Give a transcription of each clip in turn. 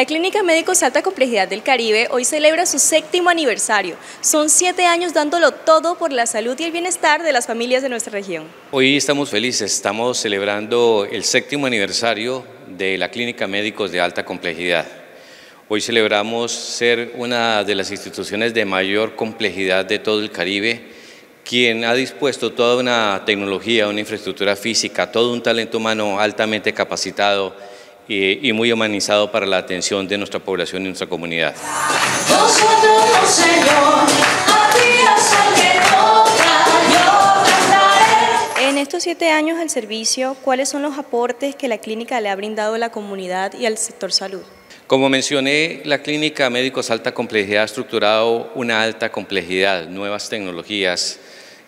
La Clínica Médicos Alta Complejidad del Caribe hoy celebra su séptimo aniversario. Son siete años dándolo todo por la salud y el bienestar de las familias de nuestra región. Hoy estamos felices, estamos celebrando el séptimo aniversario de la Clínica Médicos de Alta Complejidad. Hoy celebramos ser una de las instituciones de mayor complejidad de todo el Caribe, quien ha dispuesto toda una tecnología, una infraestructura física, todo un talento humano altamente capacitado y, y muy humanizado para la atención de nuestra población y nuestra comunidad. Nosotros, Señor, cantaré. En estos siete años del servicio, ¿cuáles son los aportes que la clínica le ha brindado a la comunidad y al sector salud? Como mencioné, la clínica Médicos Alta Complejidad ha estructurado una alta complejidad, nuevas tecnologías,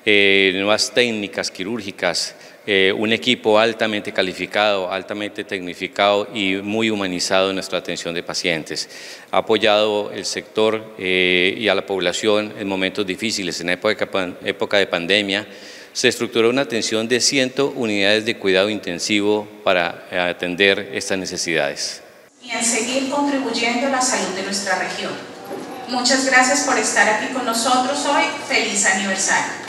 eh, nuevas técnicas quirúrgicas, eh, un equipo altamente calificado, altamente tecnificado y muy humanizado en nuestra atención de pacientes. Ha apoyado el sector eh, y a la población en momentos difíciles, en época, época de pandemia. Se estructuró una atención de 100 unidades de cuidado intensivo para eh, atender estas necesidades. y en seguir contribuyendo a la salud de nuestra región. Muchas gracias por estar aquí con nosotros hoy. Feliz aniversario.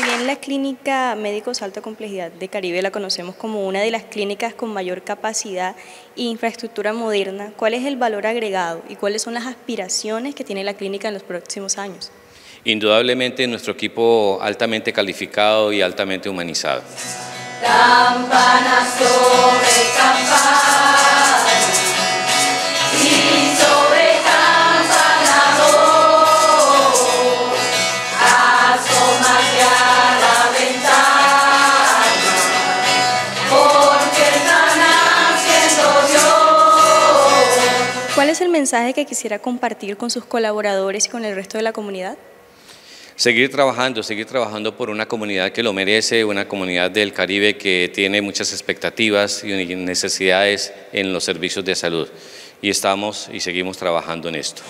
Si bien la clínica Médicos Alta Complejidad de Caribe la conocemos como una de las clínicas con mayor capacidad e infraestructura moderna, ¿cuál es el valor agregado y cuáles son las aspiraciones que tiene la clínica en los próximos años? Indudablemente nuestro equipo altamente calificado y altamente humanizado. Campana ¿Cuál es el mensaje que quisiera compartir con sus colaboradores y con el resto de la comunidad? Seguir trabajando, seguir trabajando por una comunidad que lo merece, una comunidad del Caribe que tiene muchas expectativas y necesidades en los servicios de salud. Y estamos y seguimos trabajando en esto.